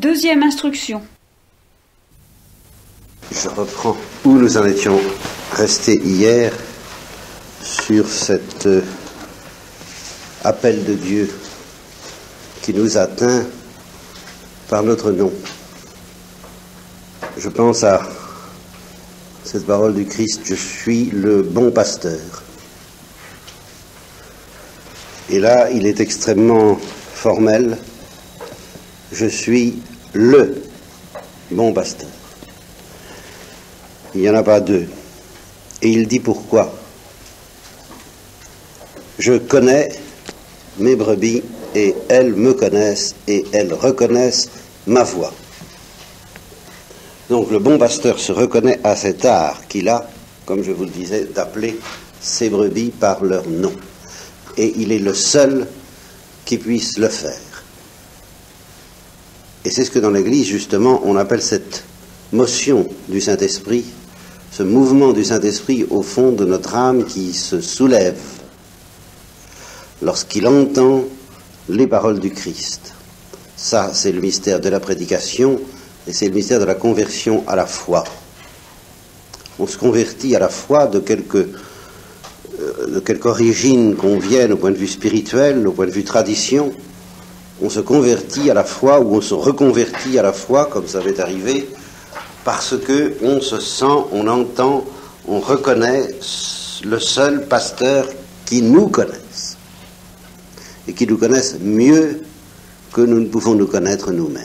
Deuxième instruction. Je reprends où nous en étions restés hier sur cet euh, appel de Dieu qui nous atteint par notre nom. Je pense à cette parole du Christ, je suis le bon pasteur. Et là, il est extrêmement formel, je suis le bon pasteur. Il n'y en a pas deux. Et il dit pourquoi. Je connais mes brebis et elles me connaissent et elles reconnaissent ma voix. Donc le bon pasteur se reconnaît à cet art qu'il a, comme je vous le disais, d'appeler ses brebis par leur nom. Et il est le seul qui puisse le faire. Et c'est ce que dans l'Église, justement, on appelle cette motion du Saint-Esprit, ce mouvement du Saint-Esprit au fond de notre âme qui se soulève lorsqu'il entend les paroles du Christ. Ça, c'est le mystère de la prédication et c'est le mystère de la conversion à la foi. On se convertit à la foi de quelque, euh, de quelque origine qu'on vienne au point de vue spirituel, au point de vue tradition. On se convertit à la foi ou on se reconvertit à la foi, comme ça va arrivé, parce que on se sent, on entend, on reconnaît le seul pasteur qui nous connaisse et qui nous connaisse mieux que nous ne pouvons nous connaître nous-mêmes.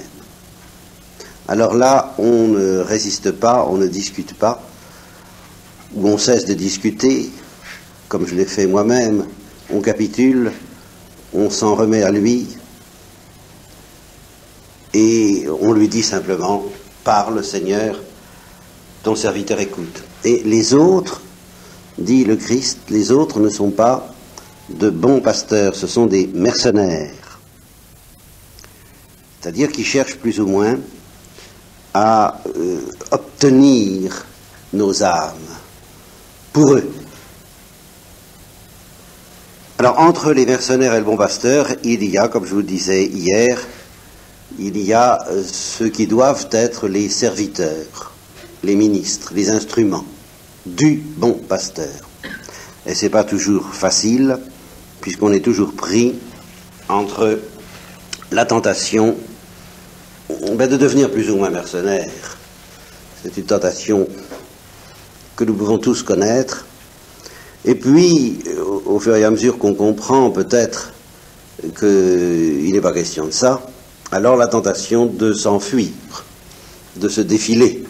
Alors là, on ne résiste pas, on ne discute pas, ou on cesse de discuter, comme je l'ai fait moi-même, on capitule, on s'en remet à lui, et on lui dit simplement, parle Seigneur, ton serviteur écoute. Et les autres, dit le Christ, les autres ne sont pas de bons pasteurs, ce sont des mercenaires. C'est-à-dire qui cherchent plus ou moins à euh, obtenir nos âmes pour eux. Alors entre les mercenaires et le bon pasteur, il y a, comme je vous le disais hier, il y a euh, ceux qui doivent être les serviteurs, les ministres, les instruments du bon pasteur. Et c'est pas toujours facile, puisqu'on est toujours pris entre la tentation ben, de devenir plus ou moins mercenaire. C'est une tentation que nous pouvons tous connaître. Et puis, au, fur et à mesure qu'on comprend peut-être qu'il n'est pas question de ça, alors la tentation de s'enfuir, de se défiler,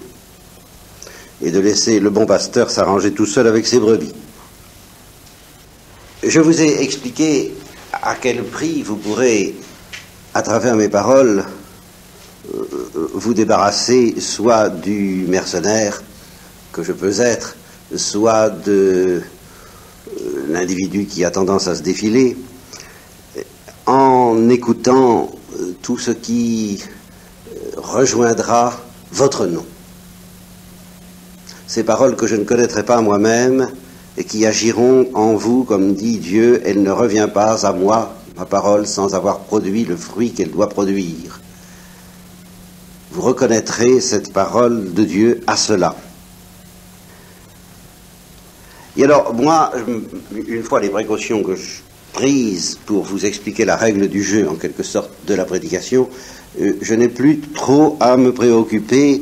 et de laisser le bon pasteur s'arranger tout seul avec ses brebis. Je vous ai expliqué à quel prix vous pourrez, à travers mes paroles, euh, vous débarrasser soit du mercenaire que je peux être, soit de euh, l'individu qui a tendance à se défiler, en écoutant tout ce qui rejoindra votre nom. Ces paroles que je ne connaîtrai pas moi-même, et qui agiront en vous, comme dit Dieu, elle ne revient pas à moi, ma parole, sans avoir produit le fruit qu'elle doit produire. Vous reconnaîtrez cette parole de Dieu à cela. Et alors, moi, une fois les précautions que je prise pour vous expliquer la règle du jeu, en quelque sorte, de la prédication, euh, je n'ai plus trop à me préoccuper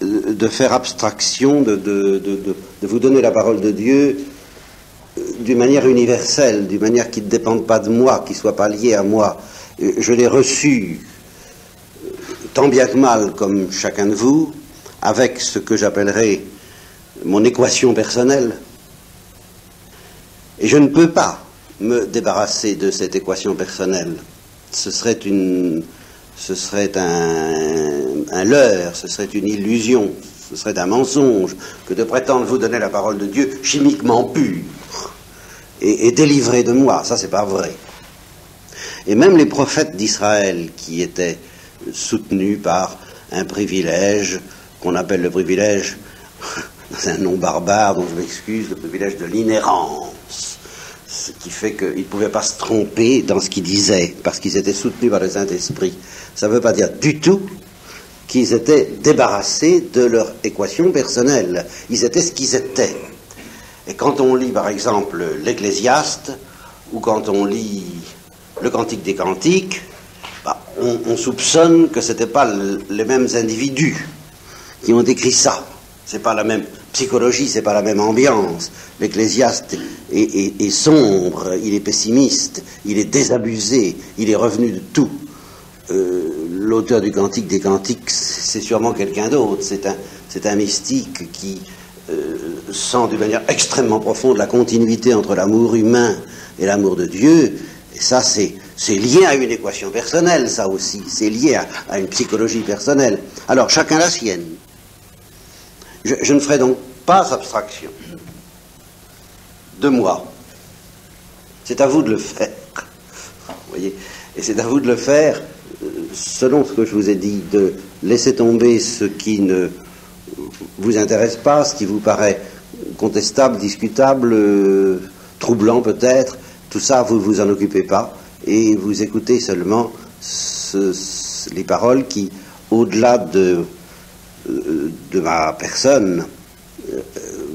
de faire abstraction, de, vous donner la parole de Dieu euh, d'une manière universelle, d'une manière qui ne dépende pas de moi, qui ne soit pas liée à moi. Euh, je l'ai reçu euh, tant bien que mal comme chacun de vous, avec ce que j'appellerais mon équation personnelle. Et je ne peux pas me débarrasser de cette équation personnelle. Ce serait une, ce serait un, leurre, ce serait une illusion, ce serait un mensonge que de prétendre vous donner la parole de Dieu chimiquement pure et, et délivrée de moi. Ça, c'est pas vrai. Et même les prophètes d'Israël qui étaient soutenus par un privilège qu'on appelle le privilège, c'est un nom barbare dont je m'excuse, le privilège de l'inhérence. Ce qui fait qu'ils ne pouvaient pas se tromper dans ce qu'ils disaient, parce qu'ils étaient soutenus par le Saint-Esprit. Ça ne veut pas dire du tout qu'ils étaient débarrassés de leur équation personnelle. Ils étaient ce qu'ils étaient. Et quand on lit, par exemple, l'Ecclésiaste, ou quand on lit le Cantique des Cantiques, bah, on, soupçonne que ce n'étaient pas les mêmes individus qui ont écrit ça. C'est pas la même psychologie, c'est pas la même ambiance. L'Ecclésiaste est, sombre, il est pessimiste, il est désabusé, il est revenu de tout. Euh, l'auteur du Cantique des Cantiques, c'est sûrement quelqu'un d'autre. C'est un, mystique qui euh, sent d'une manière extrêmement profonde la continuité entre l'amour humain et l'amour de Dieu. Et ça, c'est, lié à une équation personnelle, ça aussi. C'est lié à, une psychologie personnelle. Alors, chacun la sienne. Je, ne ferai donc pas abstraction de moi. C'est à vous de le faire. Voyez Et c'est à vous de le faire selon ce que je vous ai dit, de laisser tomber ce qui ne vous intéresse pas, ce qui vous paraît contestable, discutable, euh, troublant peut-être, tout ça, vous ne vous en occupez pas et vous écoutez seulement les paroles qui, au-delà de, euh, de ma personne, euh,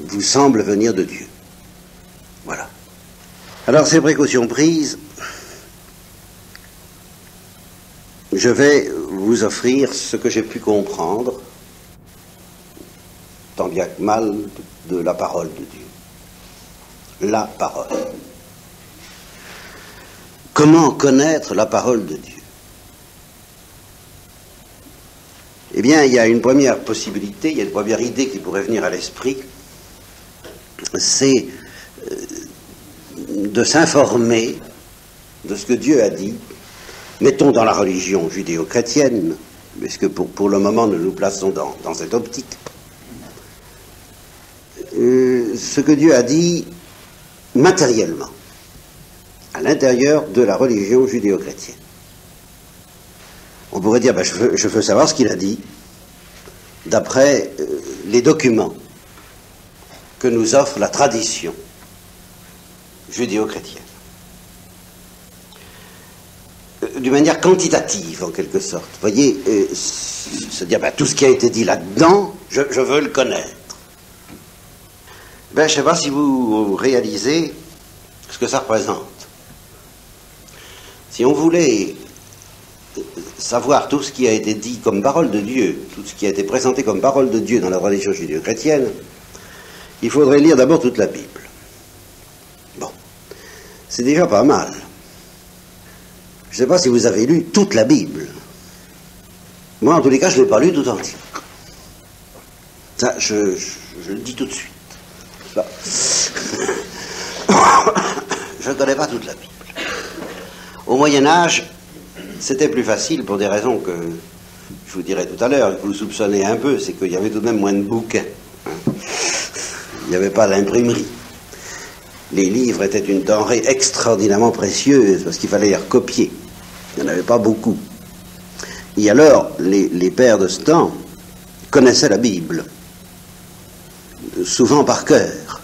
vous semblent venir de Dieu. Voilà. Alors ces précautions prises, je vais vous offrir ce que j'ai pu comprendre, tant bien que mal, de la parole de Dieu. La parole. Comment connaître la parole de Dieu? Eh bien, il y a une première possibilité, il y a une première idée qui pourrait venir à l'esprit, c'est euh, de s'informer de ce que Dieu a dit. Mettons dans la religion judéo-chrétienne, puisque pour, le moment nous nous plaçons dans, cette optique, euh, ce que Dieu a dit matériellement à l'intérieur de la religion judéo-chrétienne. On pourrait dire, ben, je, veux, savoir ce qu'il a dit d'après euh, les documents que nous offre la tradition judéo-chrétienne. Euh, d'une manière quantitative en quelque sorte. Vous voyez, euh, se dire ben, tout ce qui a été dit là-dedans, je, veux le connaître. Ben, je ne sais pas si vous réalisez ce que ça représente. Si on voulait savoir tout ce qui a été dit comme parole de Dieu, tout ce qui a été présenté comme parole de Dieu dans la religion judéo-chrétienne, il faudrait lire d'abord toute la Bible. Bon, c'est déjà pas mal. Je ne sais pas si vous avez lu toute la Bible. Moi, en tous les cas, je ne l'ai pas lu tout entier. Ça, je, le dis tout de suite. je ne connais pas toute la Bible. Au Moyen Âge, c'était plus facile pour des raisons que je vous dirai tout à l'heure, que vous soupçonnez un peu, c'est qu'il y avait tout de même moins de bouquins. Hein. Il n'y avait pas d'imprimerie les livres étaient une denrée extraordinairement précieuse parce qu'il fallait les recopier. Il n'y en avait pas beaucoup. Et alors, les, pères de ce temps connaissaient la Bible, souvent par cœur.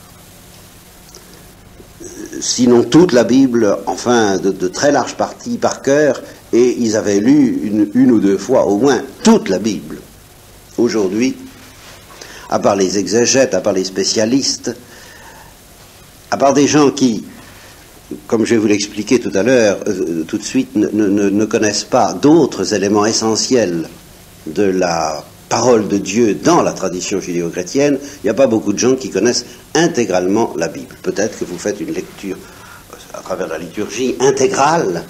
Sinon toute la Bible, enfin de, très larges parties par cœur, et ils avaient lu une, ou deux fois au moins toute la Bible. Aujourd'hui, à part les exégètes, à part les spécialistes, à part des gens qui, comme je vais vous l'expliquer tout à l'heure, euh, tout de suite, ne, connaissent pas d'autres éléments essentiels de la parole de Dieu dans la tradition judéo-chrétienne, il n'y a pas beaucoup de gens qui connaissent intégralement la Bible. Peut-être que vous faites une lecture à travers la liturgie intégrale.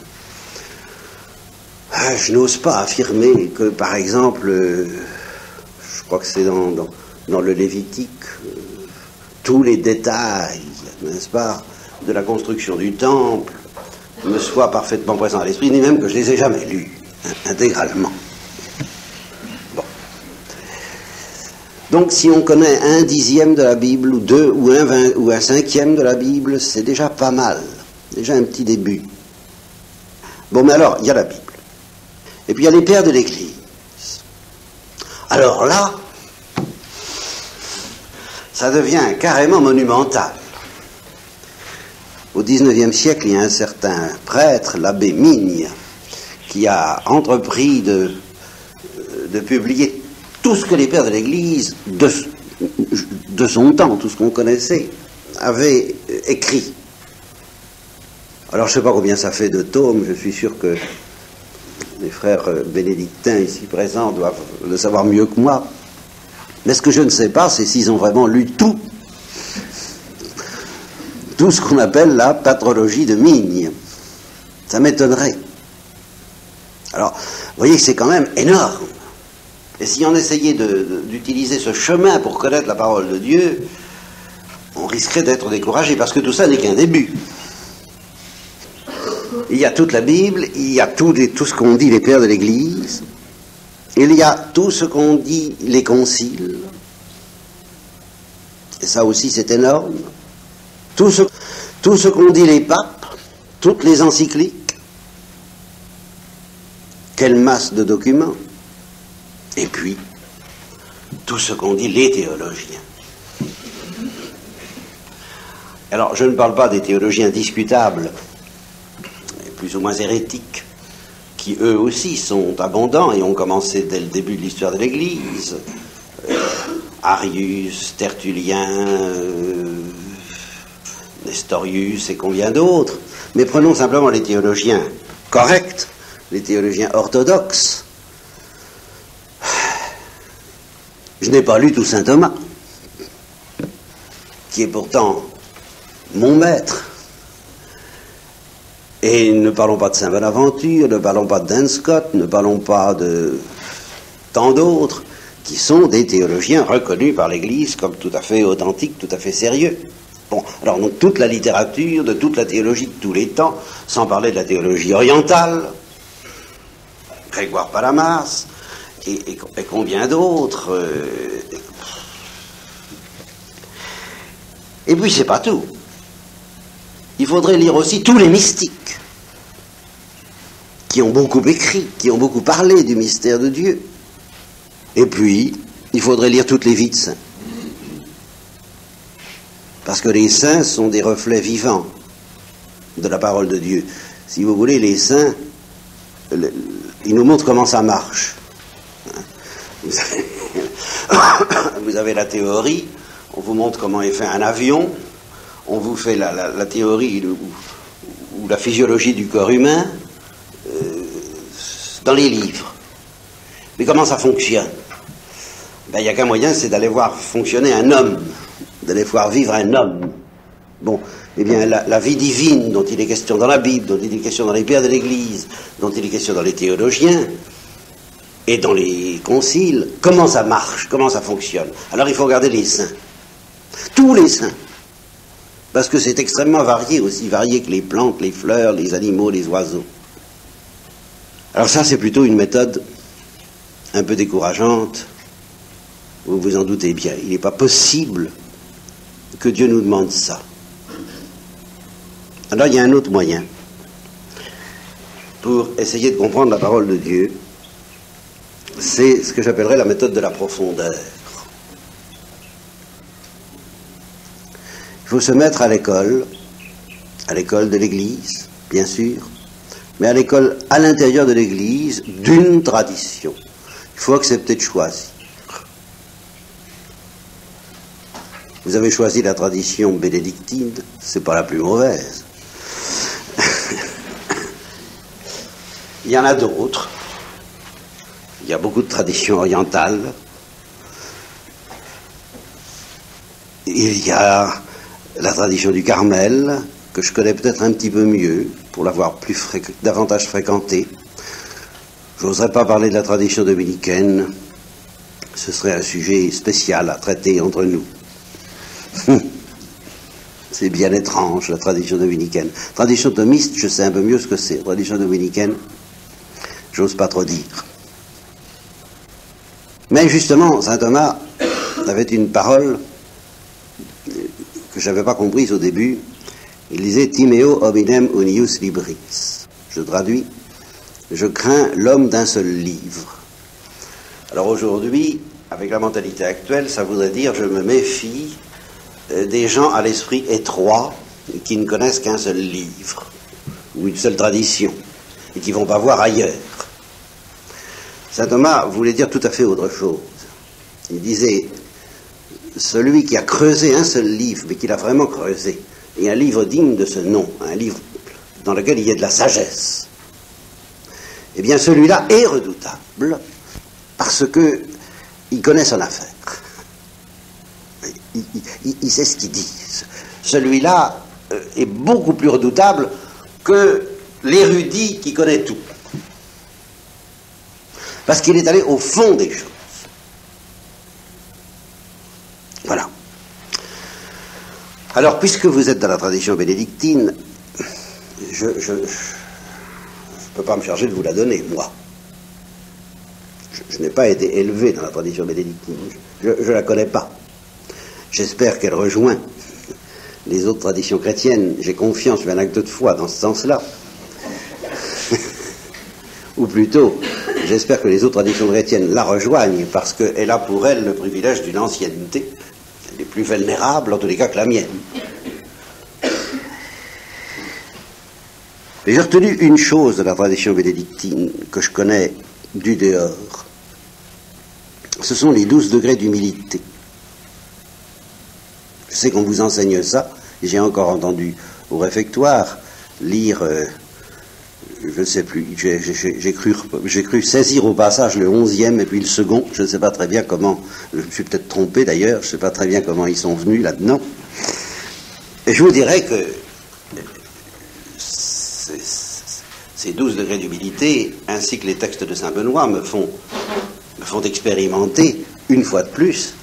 Ah, je n'ose pas affirmer que, par exemple, euh, je crois que c'est dans, le Lévitique, euh, tous les détails n'est-ce pas, de la construction du temple me soit parfaitement présent à l'esprit, ni même que je les ai jamais lus hein, intégralement. Bon. Donc si on connaît un dixième de la Bible, ou deux, ou un, vingt, ou un cinquième de la Bible, c'est déjà pas mal, déjà un petit début. Bon, mais alors, il y a la Bible. Et puis il y a les pères de l'Église. Alors là, ça devient carrément monumental. au XIXe siècle, il y a un certain prêtre, l'abbé Migne, qui a entrepris de, de publier tout ce que les pères de l'Église, de, de son temps, tout ce qu'on connaissait, avaient écrit. Alors je ne sais pas combien ça fait de tomes, je suis sûr que les frères bénédictins ici présents doivent le savoir mieux que moi. Mais ce que je ne sais pas, c'est s'ils ont vraiment lu tout tout ce qu'on appelle la patrologie de Migne. Ça m'étonnerait. Alors, vous voyez que c'est quand même énorme. Et si on essayait d'utiliser ce chemin pour connaître la parole de Dieu, on risquerait d'être découragé, parce que tout ça n'est qu'un début. Il y a toute la Bible, il y a tout, ce qu'ont dit les pères de l'Église, il y a tout ce qu'ont dit les conciles, et ça aussi c'est énorme. Tout ce, tout ce qu'ont dit les papes, toutes les encycliques, quelle masse de documents. Et puis, tout ce qu'ont dit les théologiens. Alors, je ne parle pas des théologiens discutables, plus ou moins hérétiques, qui eux aussi sont abondants et ont commencé dès le début de l'histoire de l'Église. Euh, Arius, Tertullien, euh, Nestorius et combien d'autres. Mais prenons simplement les théologiens corrects, les théologiens orthodoxes. Je n'ai pas lu tout saint Thomas, qui est pourtant mon maître. Et ne parlons pas de Saint Bonaventure, ne parlons pas de Dan Scott, ne parlons pas de tant d'autres qui sont des théologiens reconnus par l'Église comme tout à fait authentiques, tout à fait sérieux. Bon, alors donc toute la littérature, de toute la théologie de tous les temps, sans parler de la théologie orientale, Grégoire Palamas, et, combien d'autres. Euh, et puis c'est pas tout. Il faudrait lire aussi tous les mystiques qui ont beaucoup écrit, qui ont beaucoup parlé du mystère de Dieu. Et puis, il faudrait lire toutes les vies de saints. Parce que les saints sont des reflets vivants de la parole de Dieu. Si vous voulez, les saints, ils nous montrent comment ça marche. Vous avez, la théorie, on vous montre comment est fait un avion, on vous fait la, théorie ou, la physiologie du corps humain euh, dans les livres. Mais comment ça fonctionne? Ben, Il n'y a qu'un moyen, c'est d'aller voir fonctionner un homme d'aller voir vivre un homme. Bon, eh bien, la, vie divine dont il est question dans la Bible, dont il est question dans les pères de l'Église, dont il est question dans les théologiens et dans les conciles, comment ça marche, comment ça fonctionne? Alors il faut regarder les saints. Tous les saints. Parce que c'est extrêmement varié, aussi varié que les plantes, les fleurs, les animaux, les oiseaux. Alors ça, c'est plutôt une méthode un peu décourageante. Vous vous en doutez bien. Il n'est pas possible que Dieu nous demande ça. Alors il y a un autre moyen pour essayer de comprendre la parole de Dieu, c'est ce que j'appellerais la méthode de la profondeur. Il faut se mettre à l'école, à l'école de l'Église, bien sûr, mais à l'école à l'intérieur de l'Église d'une tradition. Il faut accepter de choisir. Vous avez choisi la tradition bénédictine, c'est pas la plus mauvaise. Il y en a d'autres. Il y a beaucoup de traditions orientales. Il y a la tradition du Carmel, que je connais peut-être un petit peu mieux, pour l'avoir davantage fréquentée. Je n'oserais pas parler de la tradition dominicaine. Ce serait un sujet spécial à traiter entre nous. c'est bien étrange, la tradition dominicaine. Tradition thomiste, je sais un peu mieux ce que c'est. Tradition dominicaine, j'ose pas trop dire. Mais justement, saint Thomas avait une parole que je n'avais pas comprise au début. Il disait Timeo hominem unius libris. Je traduis Je crains l'homme d'un seul livre. Alors aujourd'hui, avec la mentalité actuelle, ça voudrait dire je me méfie euh, des gens à l'esprit étroit qui ne connaissent qu'un seul livre ou une seule tradition et qui vont pas voir ailleurs. Saint Thomas voulait dire tout à fait autre chose. Il disait celui qui a creusé un seul livre, mais qui l'a vraiment creusé, et un livre digne de ce nom, un livre dans lequel il y a de la sagesse, eh bien celui-là est redoutable parce que il connaît son affaire. Il, sait ce qu'il dit. Celui-là euh, est beaucoup plus redoutable que l'érudit qui connaît tout. Parce qu'il est allé au fond des choses. Voilà. Alors, puisque vous êtes dans la tradition bénédictine, je ne peux pas me charger de vous la donner, moi. Je, n'ai pas été élevé dans la tradition bénédictine. Je ne la connais pas. J'espère qu'elle rejoint les autres traditions chrétiennes. J'ai confiance, j'ai un acte de foi dans ce sens-là. Ou plutôt, j'espère que les autres traditions chrétiennes la rejoignent parce qu'elle a pour elle le privilège d'une ancienneté. Est plus vulnérable, en tous les cas, que la mienne. J'ai retenu une chose de la tradition bénédictine que je connais du dehors. Ce sont les douze degrés d'humilité. Je sais qu'on vous enseigne ça. J'ai encore entendu au réfectoire lire, euh, je ne sais plus, j'ai cru, saisir au passage le onzième et puis le second. Je ne sais pas très bien comment, je me suis peut-être trompé d'ailleurs, je ne sais pas très bien comment ils sont venus là-dedans. Et je vous dirais que ces douze degrés d'humilité, ainsi que les textes de Saint Benoît, me font expérimenter, une fois de plus,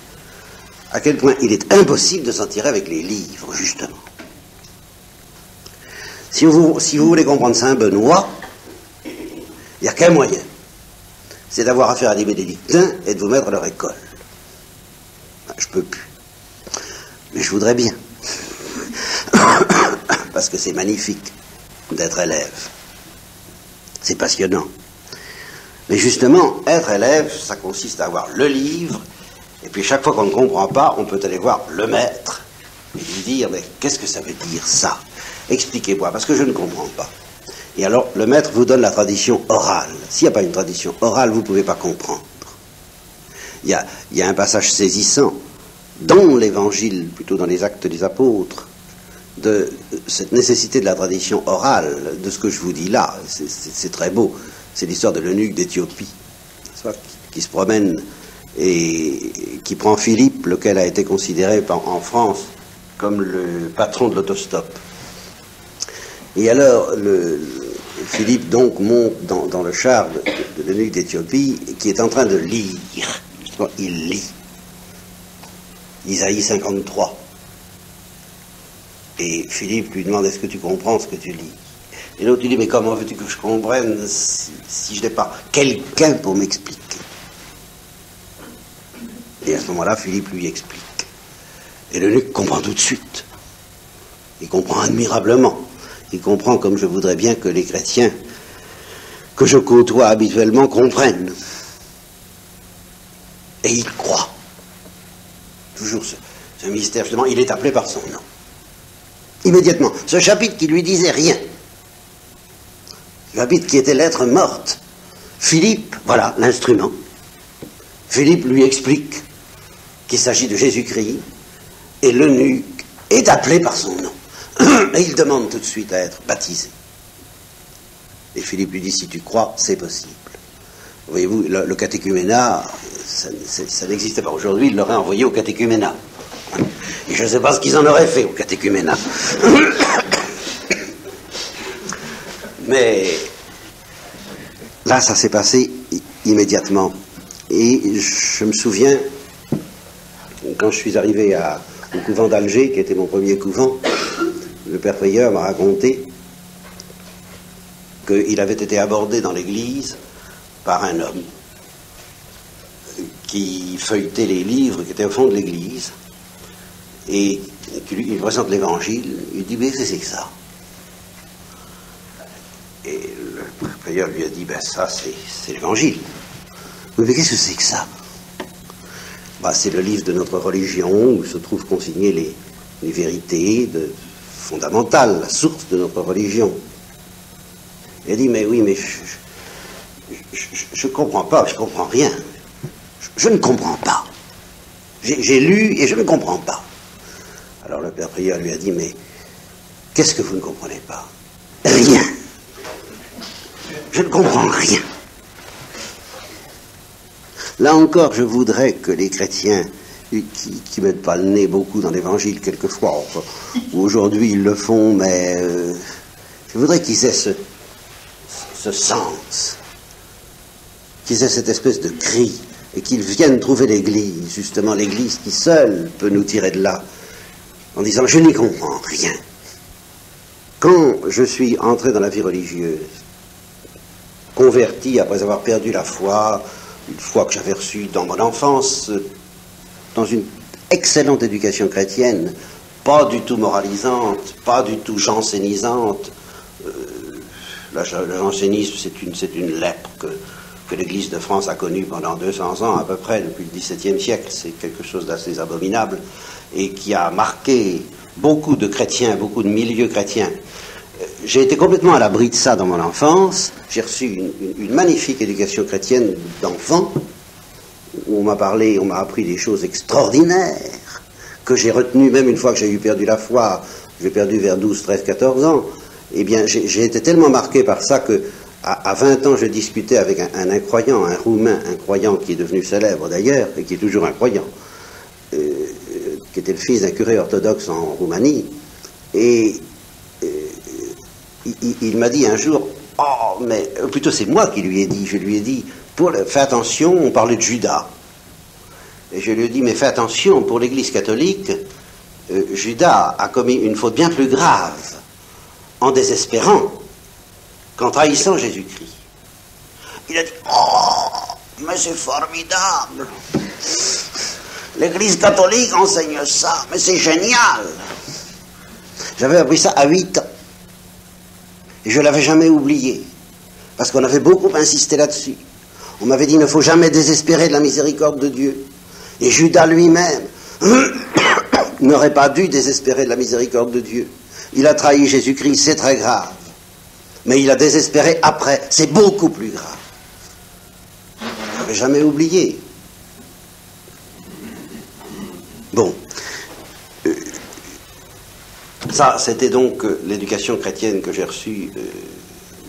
à quel point il est impossible de s'en tirer avec les livres, justement. Si vous, si vous voulez comprendre Saint Benoît, il n'y a qu'un moyen. C'est d'avoir affaire à des bénédictins et de vous mettre à leur école. Ben, je peux plus. Mais je voudrais bien. Parce que c'est magnifique d'être élève. C'est passionnant. Mais justement, être élève, ça consiste à avoir le livre et puis chaque fois qu'on ne comprend pas, on peut aller voir le maître et lui dire Mais qu'est-ce que ça veut dire ça? Expliquez-moi, parce que je ne comprends pas. Et alors, le maître vous donne la tradition orale. S'il n'y a pas une tradition orale, vous ne pouvez pas comprendre. Il y, a, il y a un passage saisissant dans l'évangile, plutôt dans les actes des apôtres, de cette nécessité de la tradition orale, de ce que je vous dis là. C'est très beau. C'est l'histoire de l'eunuque d'Éthiopie, qui se promène et qui prend Philippe, lequel a été considéré en France comme le patron de l'autostop. Et alors, le, Philippe donc monte dans, le char de, l'eunuque d'Éthiopie, qui est en train de lire. Il lit. Isaïe 53. Et Philippe lui demande Est-ce que tu comprends ce que tu lis? Et l'autre lui dit Mais comment veux-tu que je comprenne si je n'ai pas quelqu'un pour m'expliquer? Et à ce moment-là, Philippe lui explique. Et le nuque comprend tout de suite. Il comprend admirablement. Il comprend comme je voudrais bien que les chrétiens que je côtoie habituellement comprennent. Et il croit. Toujours ce, ce mystère, justement, il est appelé par son nom. Immédiatement. Ce chapitre qui lui disait rien. Ce chapitre qui était l'être morte. Philippe, voilà l'instrument. Philippe lui explique qu'il s'agit de Jésus-Christ, et l'eunuque est appelé par son nom. Et il demande tout de suite à être baptisé. Et Philippe lui dit, si tu crois, c'est possible. Voyez-vous, le, catéchuménat, ça, n'existait pas aujourd'hui, il l'aurait envoyé au catéchuménat. Et je ne sais pas ce qu'ils en auraient fait au catéchuménat. Mais là, ça s'est passé immédiatement. Et je me souviens quand je suis arrivé au couvent d'Alger, qui était mon premier couvent, le père prieur m'a raconté qu'il avait été abordé dans l'église par un homme qui feuilletait les livres qui étaient au fond de l'église et qui lui présente l'évangile. Il dit Mais c'est que ça? Et le prieur lui a dit Ben ça, c'est l'évangile. Mais qu'est-ce que c'est que ça? Bah, c'est le livre de notre religion où se trouvent consignées les, vérités fondamentale, la source de notre religion. Il a dit, mais oui, mais je ne comprends pas, je comprends rien. Je, ne comprends pas. J'ai lu et je ne comprends pas. Alors le père prieur lui a dit, mais qu'est-ce que vous ne comprenez pas? Rien. Je ne comprends rien. Là encore, je voudrais que les chrétiens qui ne mettent pas le nez beaucoup dans l'évangile quelquefois, ou aujourd'hui ils le font, mais euh, je voudrais qu'ils aient ce, ce sens, qu'ils aient cette espèce de cri, et qu'ils viennent trouver l'Église, justement l'Église qui seule peut nous tirer de là, en disant je n'y comprends rien. Quand je suis entré dans la vie religieuse, converti après avoir perdu la foi, une foi que j'avais reçue dans mon enfance, dans une excellente éducation chrétienne, pas du tout moralisante, pas du tout jansénisante. Euh, le jansénisme, c'est une, une lèpre que, que l'Église de France a connue pendant 200 ans à peu près, depuis le XVIIe siècle. C'est quelque chose d'assez abominable et qui a marqué beaucoup de chrétiens, beaucoup de milieux chrétiens. Euh, j'ai été complètement à l'abri de ça dans mon enfance. J'ai reçu une, une magnifique éducation chrétienne d'enfant où on m'a parlé, on m'a appris des choses extraordinaires, que j'ai retenues même une fois que j'ai eu perdu la foi, j'ai perdu vers 12, 13, 14 ans, eh bien j'ai été tellement marqué par ça que à, 20 ans je discutais avec un, incroyant, un roumain incroyant qui est devenu célèbre d'ailleurs, et qui est toujours incroyant, euh, qui était le fils d'un curé orthodoxe en Roumanie, et euh, il, il m'a dit un jour, oh mais plutôt c'est moi qui lui ai dit, je lui ai dit, pour fais attention, on parlait de Judas. Et je lui ai dit, mais fais attention, pour l'Église catholique, euh, Judas a commis une faute bien plus grave en désespérant qu'en trahissant Jésus-Christ. Il a dit, oh, mais c'est formidable. L'Église catholique enseigne ça, mais c'est génial. J'avais appris ça à 8 ans. Et je ne l'avais jamais oublié, parce qu'on avait beaucoup insisté là-dessus. On m'avait dit, il ne faut jamais désespérer de la miséricorde de Dieu. Et Judas lui-même n'aurait pas dû désespérer de la miséricorde de Dieu. Il a trahi Jésus-Christ, c'est très grave. Mais il a désespéré après, c'est beaucoup plus grave. Je jamais oublié. Bon. Euh, ça, c'était donc euh, l'éducation chrétienne que j'ai reçue euh,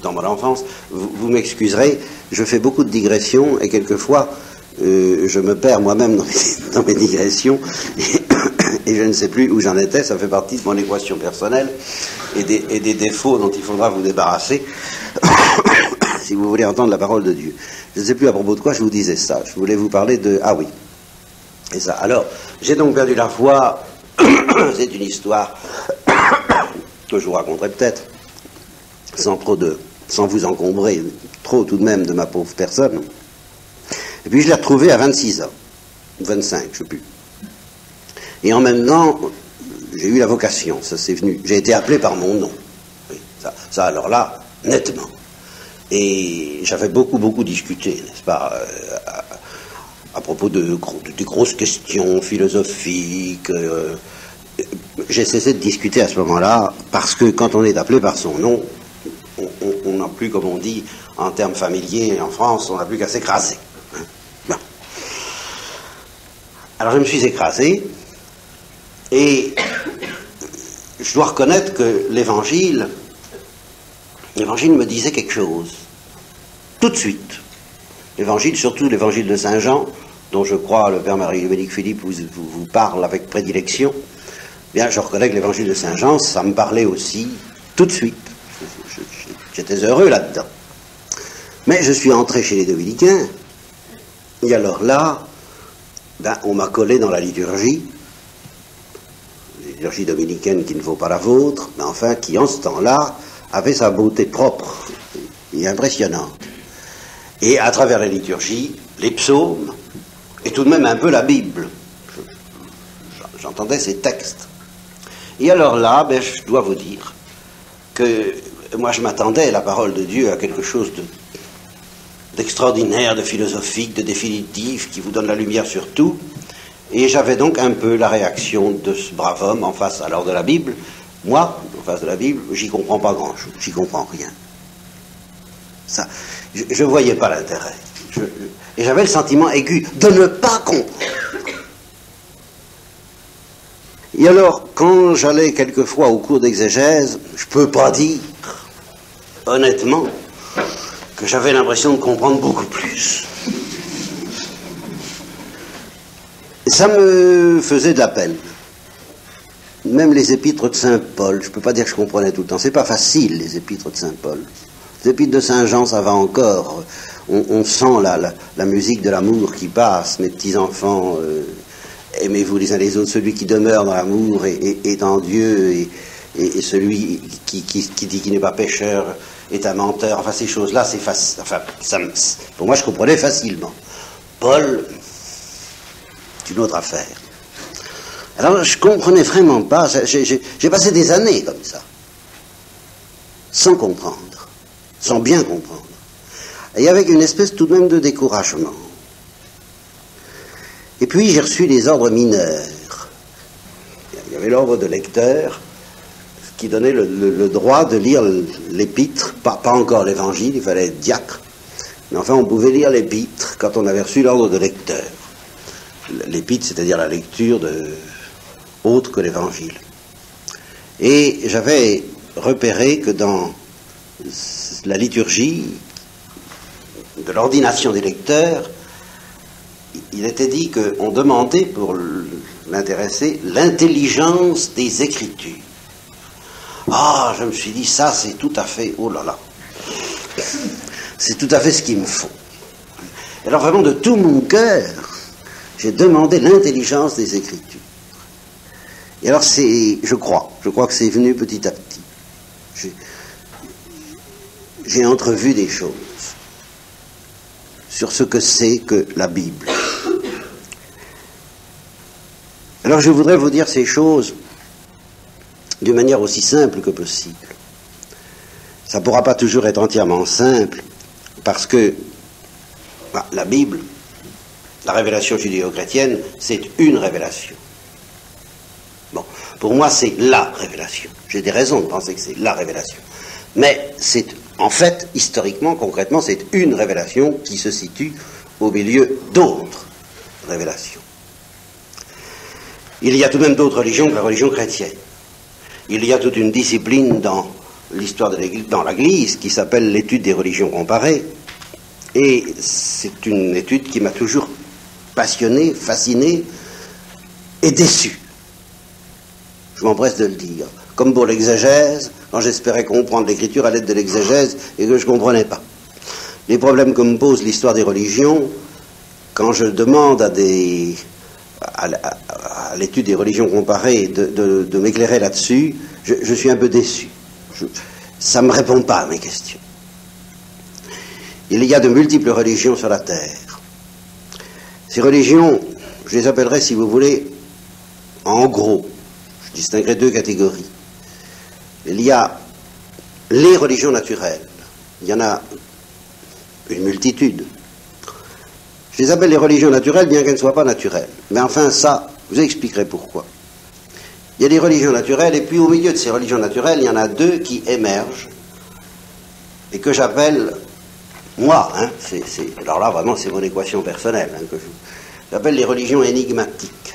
dans mon enfance. Vous, m'excuserez, je fais beaucoup de digressions et quelquefois euh, je me perds moi-même dans, mes digressions et, je ne sais plus où j'en étais. Ça fait partie de mon équation personnelle et des, et des défauts dont il faudra vous débarrasser si vous voulez entendre la parole de Dieu. Je ne sais plus à propos de quoi je vous disais ça. Je voulais vous parler de... Ah oui. Et ça. Alors, j'ai donc perdu la foi. C'est une histoire que je vous raconterai peut-être sans trop de sans vous encombrer trop tout de même de ma pauvre personne. Et puis je l'ai retrouvé à 26 ans, 25, je ne sais plus. Et en même temps, j'ai eu la vocation, ça c'est venu. J'ai été appelé par mon nom. ça, alors là, nettement. Et j'avais beaucoup, beaucoup discuté, n'est-ce pas, euh, à, propos de, de, grosses questions philosophiques. Euh, j'ai cessé de discuter à ce moment-là, parce que quand on est appelé par son nom, on n'a plus, comme on dit en termes familiers en France, on n'a plus qu'à s'écraser. Hein. Alors je me suis écrasé et je dois reconnaître que l'évangile, l'évangile me disait quelque chose. Tout de suite. L'évangile, surtout l'évangile de Saint Jean, dont je crois le Père Marie-Dominique Philippe vous, parle avec prédilection, bien je reconnais que l'évangile de Saint Jean, ça me parlait aussi tout de suite. J'étais heureux là-dedans. Mais je suis entré chez les dominicains, et alors là, ben, on m'a collé dans la liturgie, liturgie dominicaine qui ne vaut pas la vôtre, mais enfin qui en ce temps-là avait sa beauté propre et impressionnante. Et à travers la liturgie, les psaumes, et tout de même un peu la Bible. J'entendais ces textes. Et alors là, ben, je dois vous dire que moi je m'attendais, la parole de Dieu, à quelque chose d'extraordinaire, de, philosophique, de définitif, qui vous donne la lumière sur tout. Et j'avais donc un peu la réaction de ce brave homme en face alors de la Bible, Moi, en face de la Bible, j'y comprends pas grand-chose, j'y comprends rien. Ça, je ne voyais pas l'intérêt. et j'avais le sentiment aigu de ne pas comprendre. Et alors, quand j'allais quelquefois au cours d'exégèse, je peux pas dire, honnêtement, que j'avais l'impression de comprendre beaucoup plus. Ça me faisait de la peine. Même les épîtres de Saint Paul, je ne peux pas dire que je comprenais tout le temps. C'est pas facile, les épîtres de Saint Paul. Les épîtres de Saint Jean, ça va encore. On, sent la, la, musique de l'amour qui passe, mes petits-enfants. Euh, aimez-vous les uns les autres. Celui qui demeure dans l'amour est, en Dieu, et, celui qui, dit qu'il n'est pas pécheur est un menteur. Enfin, ces choses-là, c'est facile. Enfin, ça, pour moi, je comprenais facilement. Paul, c'est une autre affaire. Alors, je comprenais vraiment pas. J'ai passé des années comme ça, sans comprendre, sans bien comprendre, et avec une espèce tout de même de découragement. Et puis j'ai reçu les ordres mineurs. Il y avait l'ordre de lecteur qui donnait le, droit de lire l'épître, pas, encore l'évangile, il fallait être diacre. Mais enfin, on pouvait lire l'épître quand on avait reçu l'ordre de lecteur. L'épître, c'est-à-dire la lecture de, autre que l'évangile. Et j'avais repéré que dans la liturgie de l'ordination des lecteurs, il était dit qu'on demandait pour l'intéresser l'intelligence des Écritures. Ah, je me suis dit, ça c'est tout à fait, oh là là, c'est tout à fait ce qu'il me faut. Alors vraiment de tout mon cœur, j'ai demandé l'intelligence des Écritures. Et alors c'est, je crois, je crois que c'est venu petit à petit. J'ai entrevu des choses sur ce que c'est que la Bible. Alors je voudrais vous dire ces choses d'une manière aussi simple que possible. Ça ne pourra pas toujours être entièrement simple, parce que bah, la Bible, la révélation judéo-chrétienne, c'est une révélation. Bon, pour moi, c'est la révélation. J'ai des raisons de penser que c'est la révélation. Mais c'est en fait, historiquement, concrètement, c'est une révélation qui se situe au milieu d'autres révélations. Il y a tout de même d'autres religions que la religion chrétienne. Il y a toute une discipline dans l'histoire de l'Église, dans l'Église, qui s'appelle l'étude des religions comparées. Et c'est une étude qui m'a toujours passionné, fasciné et déçu. Je m'empresse de le dire. Comme pour l'exégèse, quand j'espérais comprendre l'écriture à l'aide de l'exégèse et que je ne comprenais pas. Les problèmes que me pose l'histoire des religions, quand je demande à des l'étude des religions comparées de, m'éclairer là-dessus, je, suis un peu déçu. ça ne me répond pas à mes questions. Il y a de multiples religions sur la terre. Ces religions, je les appellerai, si vous voulez, en gros, je distinguerai deux catégories. Il y a les religions naturelles. Il y en a une multitude. Je les appelle les religions naturelles, bien qu'elles ne soient pas naturelles. Mais enfin, ça, vous expliquerai pourquoi. Il y a des religions naturelles, et puis au milieu de ces religions naturelles, il y en a deux qui émergent, et que j'appelle, moi, hein, alors là, vraiment, c'est mon équation personnelle, hein, j'appelle les religions énigmatiques.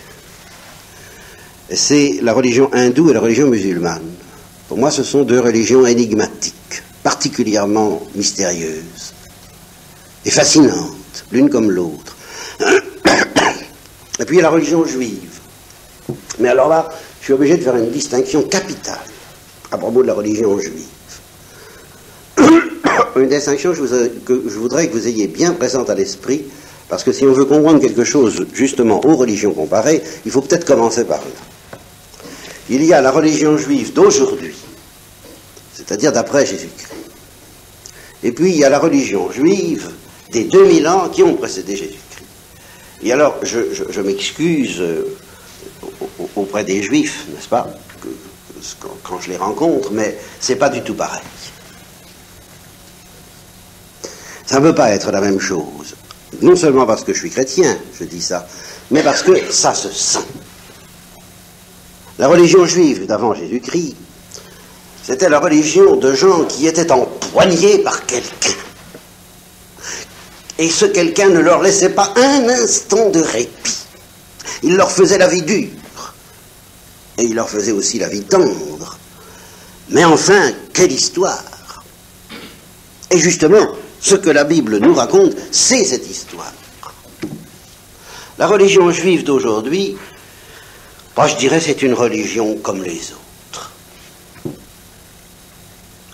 C'est la religion hindoue et la religion musulmane. Pour moi, ce sont deux religions énigmatiques, particulièrement mystérieuses et fascinantes, l'une comme l'autre. Et puis il y a la religion juive. Mais alors là, je suis obligé de faire une distinction capitale à propos de la religion juive. Une distinction que je voudrais que vous ayez bien présente à l'esprit, parce que si on veut comprendre quelque chose justement aux religions comparées, il faut peut-être commencer par là. Il y a la religion juive d'aujourd'hui, c'est-à-dire d'après Jésus-Christ. Et puis il y a la religion juive des 2000 ans qui ont précédé Jésus-Christ. Et alors, je, m'excuse euh, auprès des juifs, n'est-ce pas, quand je les rencontre, mais c'est pas du tout pareil. Ça ne peut pas être la même chose. Non seulement parce que je suis chrétien, je dis ça, mais parce que ça se sent. La religion juive d'avant Jésus-Christ C'était la religion de gens qui étaient empoignés par quelqu'un. Et ce quelqu'un ne leur laissait pas un instant de répit. Il leur faisait la vie dure. Et il leur faisait aussi la vie tendre. Mais enfin, quelle histoire Et justement, ce que la Bible nous raconte, c'est cette histoire. La religion juive d'aujourd'hui, moi je dirais c'est une religion comme les autres.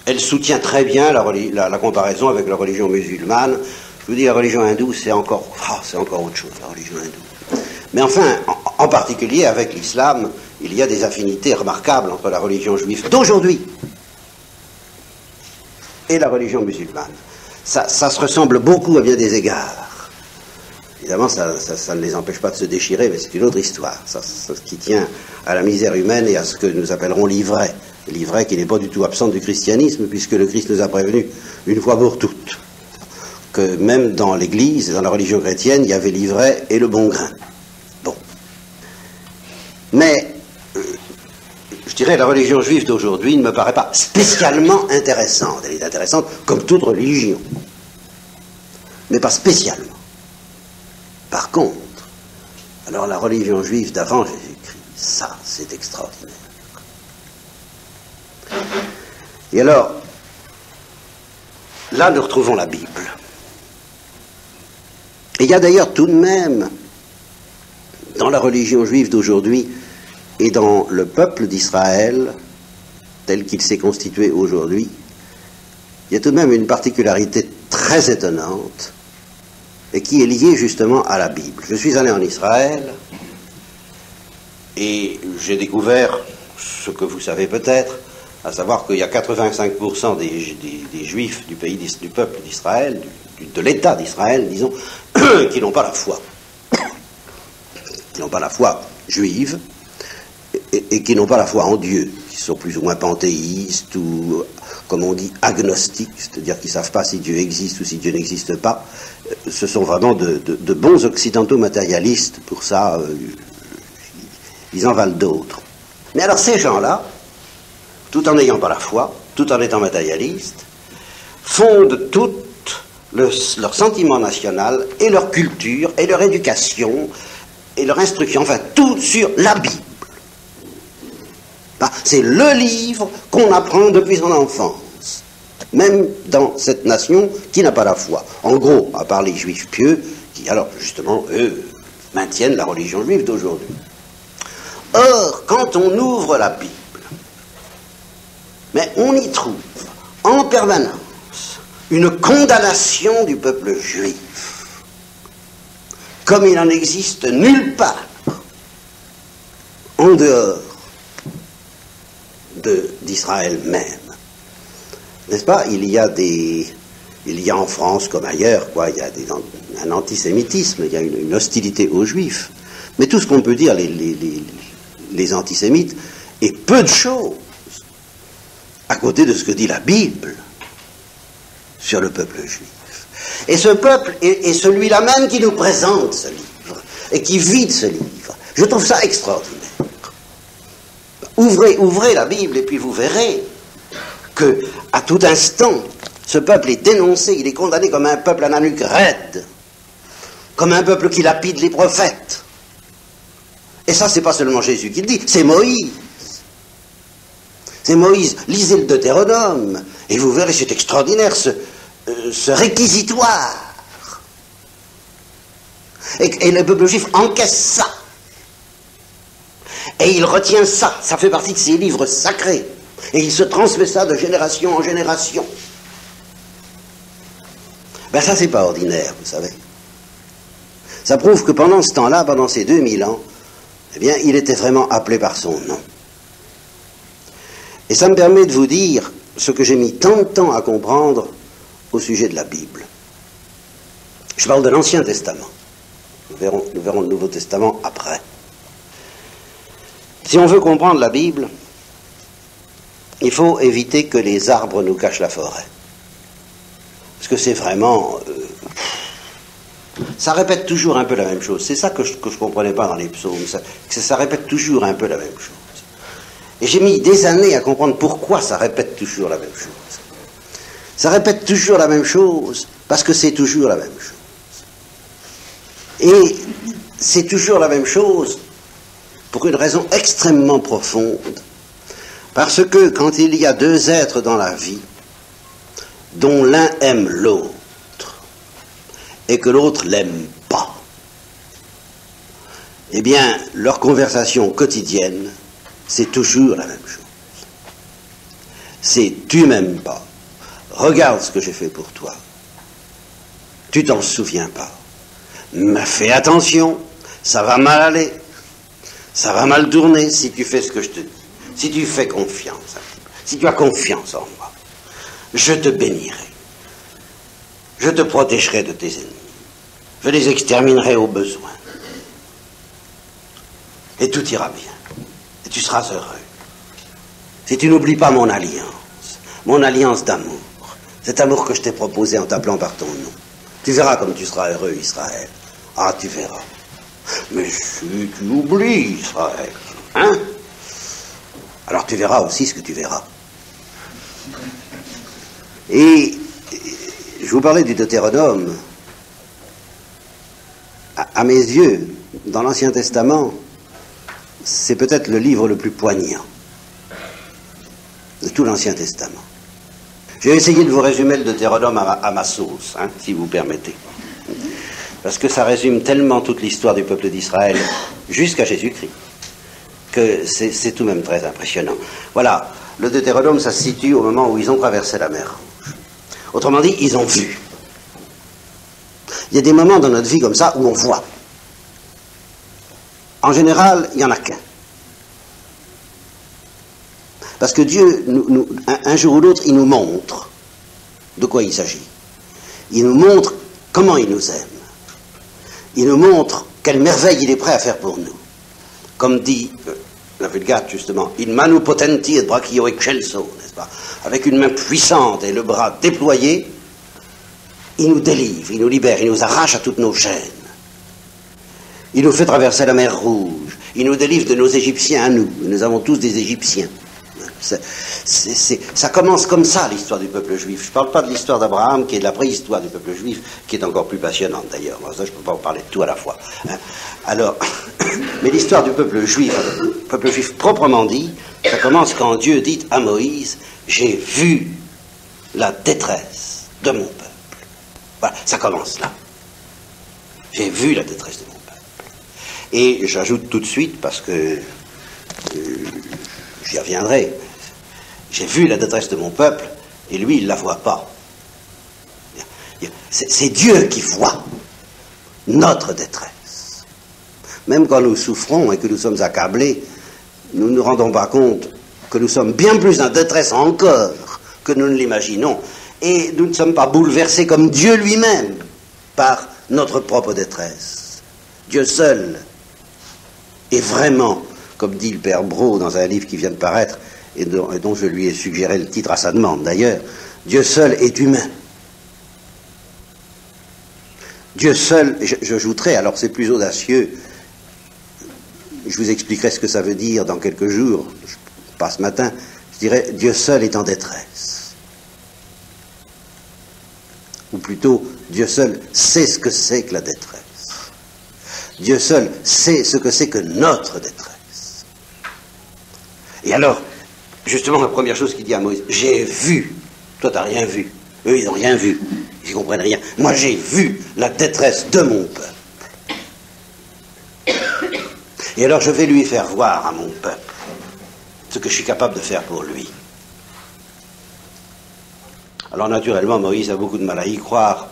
Elle soutient très bien la, comparaison avec la religion musulmane. Je vous dis, la religion hindoue, c'est encore, ah, c'est encore autre chose, la religion hindoue. Mais enfin, en particulier avec l'islam, il y a des affinités remarquables entre la religion juive d'aujourd'hui et la religion musulmane. Ça, se ressemble beaucoup à bien des égards. Évidemment, ça, ne les empêche pas de se déchirer, mais c'est une autre histoire. Ça, qui tient à la misère humaine et à ce que nous appellerons l'ivraie. L'ivraie qui n'est pas du tout absente du christianisme, puisque le Christ nous a prévenu une fois pour toutes que même dans l'Église, dans la religion chrétienne, il y avait l'ivraie et le bon grain. Bon. Mais je dirais, la religion juive d'aujourd'hui ne me paraît pas spécialement intéressante. Elle est intéressante comme toute religion, mais pas spécialement. Par contre, alors la religion juive d'avant Jésus-Christ, ça, c'est extraordinaire. Et alors, là, nous retrouvons la Bible. Et il y a d'ailleurs tout de même, dans la religion juive d'aujourd'hui, et dans le peuple d'Israël, tel qu'il s'est constitué aujourd'hui, il y a tout de même une particularité très étonnante et qui est liée justement à la Bible. Je suis allé en Israël et j'ai découvert ce que vous savez peut-être, à savoir qu'il y a 85% des, juifs du pays du peuple d'Israël, de l'État d'Israël, disons, qui n'ont pas la foi, qui n'ont pas la foi juive, et, qui n'ont pas la foi en Dieu, qui sont plus ou moins panthéistes ou, comme on dit, agnostiques, c'est-à-dire qui ne savent pas si Dieu existe ou si Dieu n'existe pas. Euh, ce sont vraiment de, bons occidentaux matérialistes, pour ça, euh, ils en valent d'autres. Mais alors ces gens-là, tout en n'ayant pas la foi, tout en étant matérialistes, fondent tout leur sentiment national et leur culture et leur éducation et leur instruction, enfin tout sur la Bible. Bah, c'est le livre qu'on apprend depuis son enfance, même dans cette nation qui n'a pas la foi. En gros, à part les juifs pieux, qui alors justement, eux, maintiennent la religion juive d'aujourd'hui. Or, quand on ouvre la Bible, mais on y trouve en permanence une condamnation du peuple juif, comme il n'en existe nulle part en dehors d'Israël même. N'est-ce pas? Il y a des. Il y a en France comme ailleurs, quoi, il y a des, un antisémitisme, il y a une, hostilité aux juifs. Mais tout ce qu'on peut dire, les, les, les, antisémites, est peu de choses à côté de ce que dit la Bible sur le peuple juif. Et ce peuple est, celui-là même qui nous présente ce livre et qui vide ce livre. Je trouve ça extraordinaire. Ouvrez, ouvrez la Bible et puis vous verrez que à tout instant, ce peuple est dénoncé, il est condamné comme un peuple à la nuque raide, comme un peuple qui lapide les prophètes. Et ça, c'est pas seulement Jésus qui le dit, c'est Moïse. C'est Moïse. Lisez le Deutéronome et vous verrez, c'est extraordinaire ce, euh, ce réquisitoire. Et, et le peuple juif encaisse ça. Et il retient ça, ça fait partie de ses livres sacrés. Et il se transmet ça de génération en génération. Ben ça, c'est pas ordinaire, vous savez. Ça prouve que pendant ce temps-là, pendant ces 2000 ans, eh bien, il était vraiment appelé par son nom. Et ça me permet de vous dire ce que j'ai mis tant de temps à comprendre au sujet de la Bible. Je parle de l'Ancien Testament. Nous verrons, le Nouveau Testament après. Si on veut comprendre la Bible, il faut éviter que les arbres nous cachent la forêt. Parce que c'est vraiment... Euh, ça répète toujours un peu la même chose. C'est ça que je ne comprenais pas dans les psaumes. Ça, répète toujours un peu la même chose. Et j'ai mis des années à comprendre pourquoi ça répète toujours la même chose. Ça répète toujours la même chose parce que c'est toujours la même chose. Et c'est toujours la même chose pour une raison extrêmement profonde. Parce que quand il y a deux êtres dans la vie, dont l'un aime l'autre, et que l'autre l'aime pas, eh bien, leur conversation quotidienne, c'est toujours la même chose. C'est tu m'aimes pas, regarde ce que j'ai fait pour toi, tu t'en souviens pas, mais fais attention, ça va mal aller, ça va mal tourner si tu fais ce que je te dis, si tu fais confiance, si tu as confiance en moi, je te bénirai, je te protégerai de tes ennemis, je les exterminerai au besoin, et tout ira bien, et tu seras heureux. Si tu n'oublies pas mon alliance, mon alliance d'amour, cet amour que je t'ai proposé en t'appelant par ton nom, tu verras comme tu seras heureux, Israël. Ah, tu verras. Mais si tu oublies Israël, hein? Alors tu verras aussi ce que tu verras. Et je vous parlais du Deutéronome. À, mes yeux, dans l'Ancien Testament, c'est peut-être le livre le plus poignant de tout l'Ancien Testament. Je vais essayer de vous résumer le Deutéronome à, ma sauce, hein, si vous permettez parce que ça résume tellement toute l'histoire du peuple d'Israël jusqu'à Jésus-Christ, que c'est tout de même très impressionnant. Voilà, le Deutéronome, ça se situe au moment où ils ont traversé la mer. Autrement dit, ils ont vu. Il y a des moments dans notre vie comme ça où on voit. En général, il n'y en a qu'un. Parce que Dieu, un, jour ou l'autre, il nous montre de quoi il s'agit. Il nous montre comment il nous aime il nous montre quelle merveille il est prêt à faire pour nous. Comme dit euh, la Vulgate, justement, in manu potenti et brachio excelso, n'est-ce pas? Avec une main puissante et le bras déployé, il nous délivre, il nous libère, il nous arrache à toutes nos chaînes. Il nous fait traverser la mer Rouge, il nous délivre de nos Égyptiens à nous. Nous avons tous des Égyptiens ça commence comme ça, l'histoire du peuple juif. Je ne parle pas de l'histoire d'Abraham, qui est de la préhistoire du peuple juif, qui est encore plus passionnante d'ailleurs. Ça, je ne peux pas vous parler de tout à la fois. Hein. Alors, mais l'histoire du peuple juif, peuple juif proprement dit, ça commence quand Dieu dit à Moïse, j'ai vu la détresse de mon peuple. Voilà, ça commence là. J'ai vu la détresse de mon peuple. Et j'ajoute tout de suite, parce que euh, j'y reviendrai, j'ai vu la détresse de mon peuple, et lui, il ne la voit pas. C'est Dieu qui voit notre détresse. Même quand nous souffrons et que nous sommes accablés, nous ne nous rendons pas compte que nous sommes bien plus en détresse encore que nous ne l'imaginons. Et nous ne sommes pas bouleversés comme Dieu lui-même par notre propre détresse. Dieu seul est vraiment, comme dit le Père Bro dans un livre qui vient de paraître, et dont, je lui ai suggéré le titre à sa demande d'ailleurs, Dieu seul est humain. Dieu seul, j'ajouterai, alors c'est plus audacieux, je vous expliquerai ce que ça veut dire dans quelques jours, pas ce matin, je dirais Dieu seul est en détresse. Ou plutôt, Dieu seul sait ce que c'est que la détresse. Dieu seul sait ce que c'est que notre détresse. Et alors, justement la première chose qu'il dit à Moïse, j'ai vu. Toi, tu n'as rien vu. Eux, ils n'ont rien vu. Ils ne comprennent rien. Moi, j'ai vu la détresse de mon peuple. Et alors, je vais lui faire voir à mon peuple ce que je suis capable de faire pour lui. Alors, naturellement, Moïse a beaucoup de mal à y croire.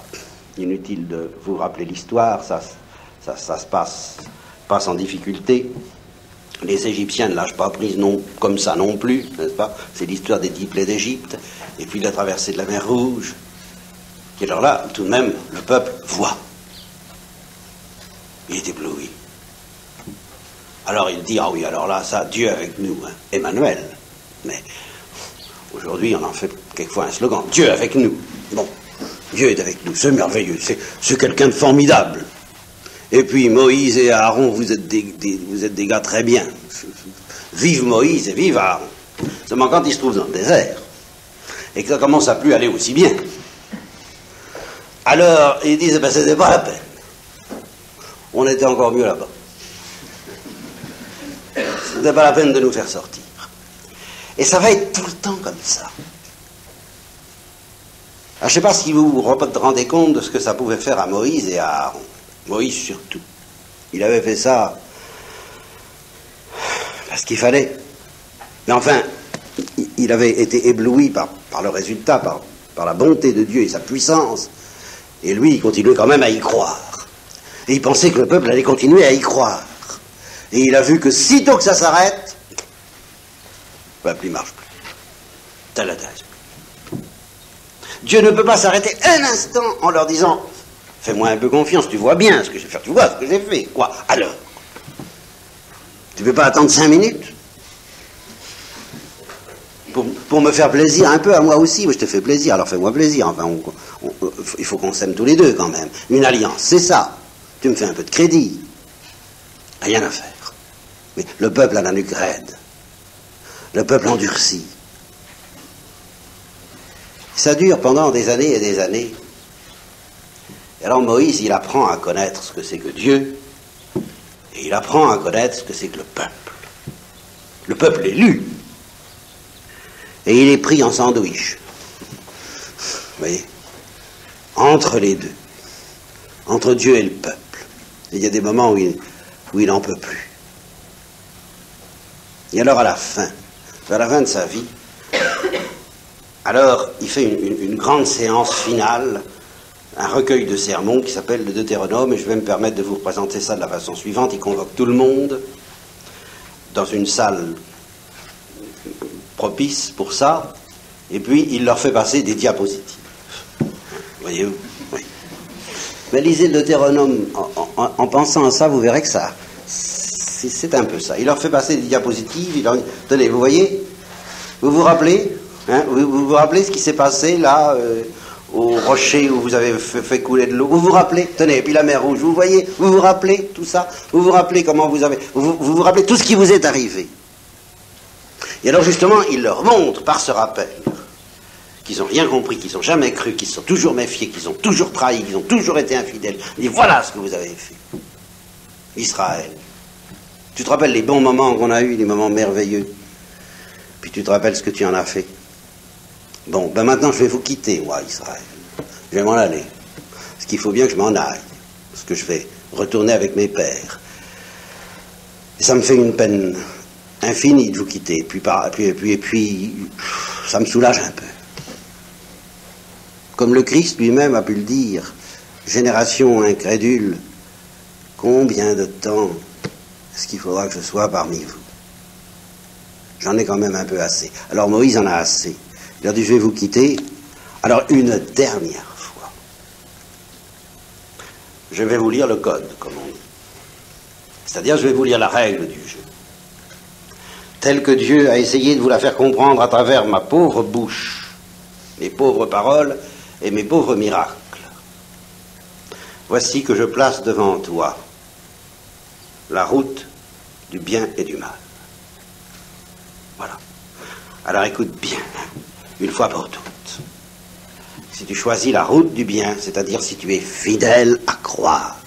Inutile de vous rappeler l'histoire, ça, ça, se passe pas sans difficulté. Les Égyptiens ne lâchent pas prise non, comme ça non plus, n'est-ce pas? C'est l'histoire des dix plaies d'Égypte, et puis la traversée de la mer Rouge. Et alors là, tout de même, le peuple voit. Il est ébloui. Alors il dit, ah oui, alors là, ça, Dieu avec nous, hein. Emmanuel. Mais aujourd'hui, on en fait quelquefois un slogan, Dieu avec nous. Bon, Dieu est avec nous, c'est merveilleux, c'est quelqu'un de formidable. Et puis Moïse et Aaron, vous êtes des, vous êtes des gars très bien. Vive Moïse et vive Aaron. Seulement quand ils se trouvent dans le désert, et que ça commence à plus aller aussi bien, alors ils disent, ben c'était pas la peine. On était encore mieux là-bas. C'était pas la peine de nous faire sortir. Et ça va être tout le temps comme ça. je ne sais pas si vous vous rendez compte de ce que ça pouvait faire à Moïse et à Aaron. Moïse surtout. Il avait fait ça parce qu'il fallait. Mais enfin, il avait été ébloui par, le résultat, par, la bonté de Dieu et sa puissance. Et lui, il continuait quand même à y croire. Et il pensait que le peuple allait continuer à y croire. Et il a vu que sitôt que ça s'arrête, le peuple ne marche plus. Dieu ne peut pas s'arrêter un instant en leur disant Fais-moi un peu confiance, tu vois bien ce que j'ai fait, tu vois ce que j'ai fait. Quoi Alors Tu peux pas attendre cinq minutes? Pour, me faire plaisir un peu à moi aussi. Moi, je te fais plaisir, alors fais-moi plaisir. Enfin, il faut qu'on s'aime tous les deux quand même. Une alliance, c'est ça. Tu me fais un peu de crédit. Rien à faire. Mais le peuple a la nuque raide. Le peuple endurci. Ça dure pendant des années et des années. Et alors Moïse, il apprend à connaître ce que c'est que Dieu, et il apprend à connaître ce que c'est que le peuple. Le peuple élu. Et il est pris en sandwich. Vous voyez? Entre les deux. Entre Dieu et le peuple. il y a des moments où il, où n'en peut plus. Et alors à la fin, vers la fin de sa vie, alors il fait une grande séance finale un recueil de sermons qui s'appelle le Deutéronome, et je vais me permettre de vous représenter ça de la façon suivante. Il convoque tout le monde dans une salle propice pour ça, et puis il leur fait passer des diapositives. Voyez-vous? Oui. Mais lisez le Deutéronome en, pensant à ça, vous verrez que ça, c'est un peu ça. Il leur fait passer des diapositives, il tenez, vous voyez, vous vous rappelez, hein, vous, vous, rappelez ce qui s'est passé là euh, au rocher où vous avez fait, couler de l'eau. Vous vous rappelez Tenez, et puis la mer Rouge, vous voyez Vous vous rappelez tout ça Vous vous rappelez comment vous avez... Vous, vous, rappelez tout ce qui vous est arrivé Et alors justement, il leur montre par ce rappel qu'ils n'ont rien compris, qu'ils n'ont jamais cru, qu'ils se sont toujours méfiés, qu'ils ont toujours trahi, qu'ils ont toujours été infidèles. Il dit voilà ce que vous avez fait. Israël. Tu te rappelles les bons moments qu'on a eus, les moments merveilleux. Puis tu te rappelles ce que tu en as fait. Bon, ben maintenant je vais vous quitter, moi, Israël. Je vais m'en aller. Parce qu'il faut bien que je m'en aille. Parce que je vais retourner avec mes pères. Et ça me fait une peine infinie de vous quitter. Et puis, puis, puis, et puis, ça me soulage un peu. Comme le Christ lui-même a pu le dire, génération incrédule, combien de temps est-ce qu'il faudra que je sois parmi vous? J'en ai quand même un peu assez. Alors Moïse en a assez. Je vais vous quitter? Alors, une dernière fois. Je vais vous lire le code, comme on dit. C'est-à-dire, je vais vous lire la règle du jeu. Telle que Dieu a essayé de vous la faire comprendre à travers ma pauvre bouche, mes pauvres paroles et mes pauvres miracles. Voici que je place devant toi la route du bien et du mal. Voilà. Alors écoute bien une fois pour toutes. Si tu choisis la route du bien, c'est-à-dire si tu es fidèle à croire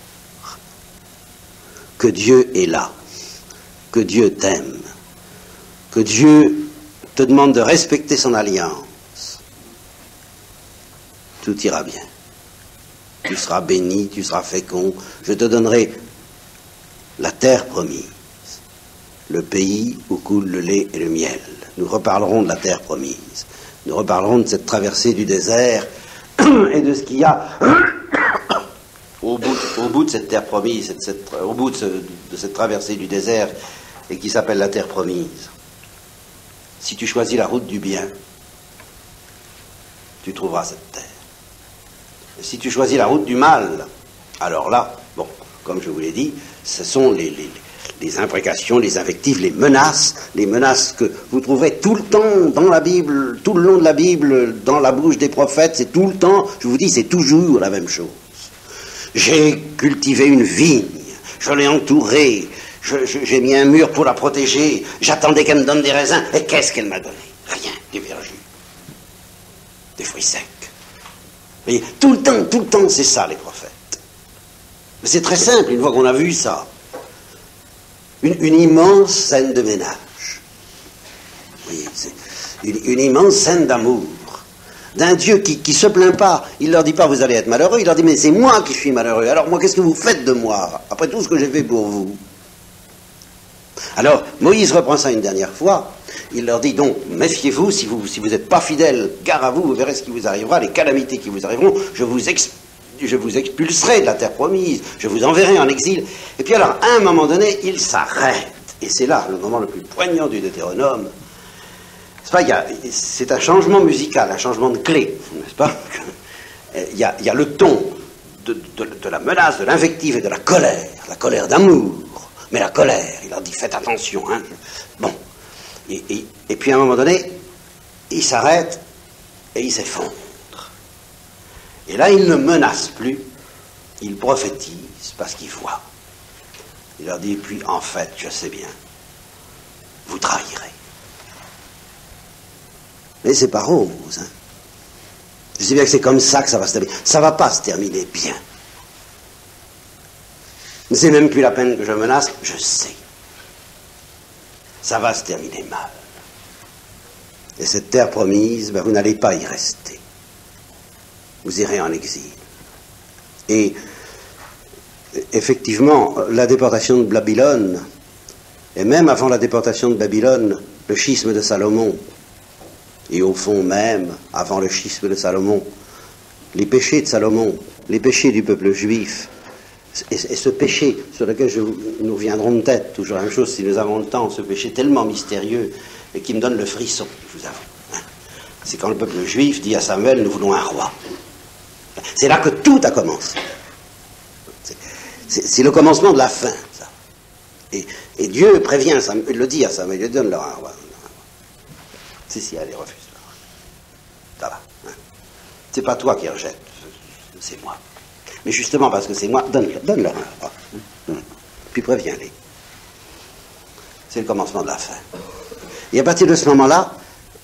que Dieu est là, que Dieu t'aime, que Dieu te demande de respecter son alliance, tout ira bien. Tu seras béni, tu seras fécond, je te donnerai la terre promise, le pays où coule le lait et le miel. Nous reparlerons de la terre promise. Nous reparlerons de cette traversée du désert et de ce qu'il y a au bout, de cette terre promise, au bout de, cette traversée du désert et qui s'appelle la terre promise. Si tu choisis la route du bien, tu trouveras cette terre. Et si tu choisis la route du mal, alors là, bon, comme je vous l'ai dit, ce sont les, les imprécations, les invectives, les menaces, les menaces que vous trouverez tout le temps dans la Bible, tout le long de la Bible, dans la bouche des prophètes, c'est tout le temps, je vous dis, c'est toujours la même chose. J'ai cultivé une vigne je l'ai entourée, j'ai mis un mur pour la protéger, j'attendais qu'elle me donne des raisins, et qu'est-ce qu'elle m'a donné? Rien, des verjus, des fruits secs. Vous voyez, tout le temps, tout le temps, c'est ça les prophètes. Mais c'est très simple, une fois qu'on a vu ça. Une, immense scène de ménage. C'est une, immense scène d'amour d'un Dieu qui ne se plaint pas. Il leur dit pas vous allez être malheureux, il leur dit mais c'est moi qui suis malheureux. Alors moi qu'est-ce que vous faites de moi après tout ce que j'ai fait pour vous? Alors Moïse reprend ça une dernière fois. Il leur dit donc méfiez-vous si vous si n'êtes pas fidèles, gare à vous, vous verrez ce qui vous arrivera, les calamités qui vous arriveront. Je vous je vous expulserai de la terre promise, je vous enverrai en exil. Et puis alors, à un moment donné, il s'arrête. Et c'est là le moment le plus poignant du Deutéronome c'est un changement musical, un changement de clé, n'est-ce pas? Il y, a, le ton de, la menace, de l'invective et de la colère, la colère d'amour. Mais la colère, il leur dit faites attention. Hein. Bon. Et, et, puis à un moment donné, il s'arrête et il s'effondre. Et là, il ne menace plus, il prophétise parce qu'il voit. Il leur dit, puis en fait, je sais bien, vous trahirez. Mais c'est pas rose. Hein. Je sais bien que c'est comme ça que ça va se terminer. Ça va pas se terminer bien. Mais c'est même plus la peine que je menace, je sais. Ça va se terminer mal. Et cette terre promise, ben, vous n'allez pas y rester. Vous irez en exil. Et effectivement, la déportation de Babylone, et même avant la déportation de Babylone, le schisme de Salomon, et au fond même, avant le schisme de Salomon, les péchés de Salomon, les péchés du peuple juif, et, ce péché sur lequel nous viendrons de tête, toujours la même chose si nous avons le temps, ce péché tellement mystérieux et qui me donne le frisson, je vous avoue. Hein. C'est quand le peuple juif dit à Samuel, nous voulons un roi. C'est là que tout a commencé. C'est le commencement de la fin, ça. Et, Dieu prévient, il le dit à Samuel, il donne leur. Si, si, allez, refuse. Ça va. Hein. C'est pas toi qui rejette, c'est moi. Mais justement parce que c'est moi, donne-leur donne. Hein. Puis préviens-les. C'est le commencement de la fin. Et à partir de ce moment-là,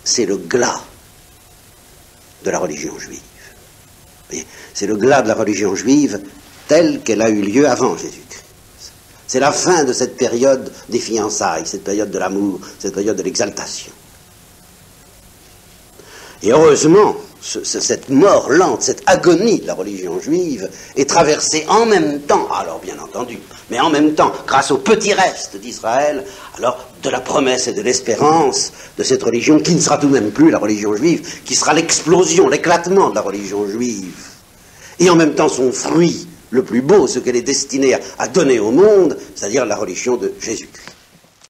c'est le glas de la religion juive. C'est le glas de la religion juive telle qu'elle a eu lieu avant Jésus-Christ. C'est la fin de cette période des fiançailles, cette période de l'amour, cette période de l'exaltation. Et heureusement, cette mort lente, cette agonie de la religion juive est traversée en même temps, alors bien entendu, mais en même temps, grâce au petit reste d'Israël, alors de la promesse et de l'espérance de cette religion qui ne sera tout de même plus la religion juive, qui sera l'explosion, l'éclatement de la religion juive, et en même temps son fruit le plus beau, ce qu'elle est destinée à donner au monde, c'est-à-dire la religion de Jésus-Christ.